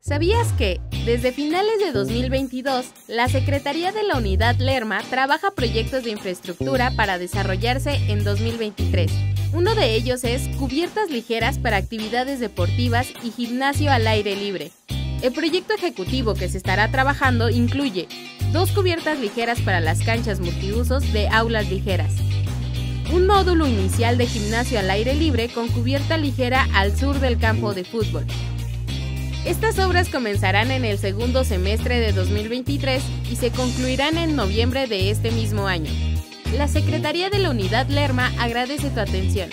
¿Sabías que, desde finales de 2022, la Secretaría de la Unidad Lerma trabaja proyectos de infraestructura para desarrollarse en 2023? Uno de ellos es cubiertas ligeras para actividades deportivas y gimnasio al aire libre. El proyecto ejecutivo que se estará trabajando incluye dos cubiertas ligeras para las canchas multiusos de aulas ligeras, un módulo inicial de gimnasio al aire libre con cubierta ligera al sur del campo de fútbol, estas obras comenzarán en el segundo semestre de 2023 y se concluirán en noviembre de este mismo año. La Secretaría de la Unidad Lerma agradece tu atención.